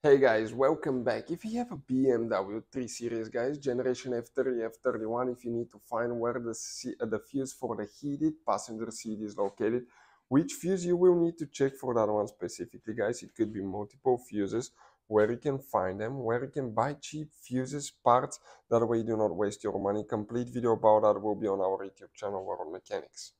Hey guys, welcome back. If you have a BMW 3 Series, guys, generation F30, F31, if you need to find where the, uh, the fuse for the heated passenger seat is located, which fuse you will need to check for that one specifically, guys. It could be multiple fuses, where you can find them, where you can buy cheap fuses, parts, that way you do not waste your money. Complete video about that will be on our YouTube channel, World Mechanics.